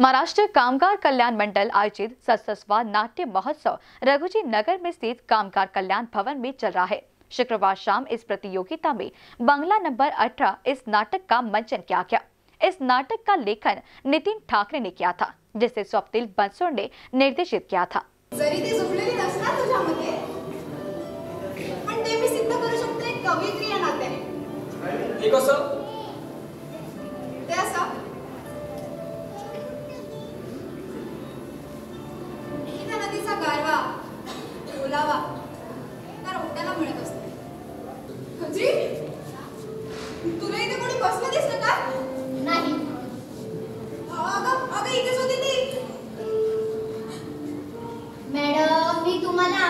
महाराष्ट्र कामगार कल्याण मंडल आयोजित सतसवा नाट्य महोत्सव रघुजी नगर में स्थित कामगार कल्याण भवन में चल रहा है। शुक्रवार शाम इस प्रतियोगिता में बंगला नंबर 18 इस नाटक का मंचन किया गया। इस नाटक का लेखन नितिन ठाकरे ने किया था जिसे स्वप्निल बंसोड़ ने निर्देशित किया था। जरी ओलावा त्या रोट्याला मिळत असतो. जी तुला इथे कोणी बसलं दिसलं का? नाही. अगं अगं इथेच होती ती. मॅडम मी तुम्हाला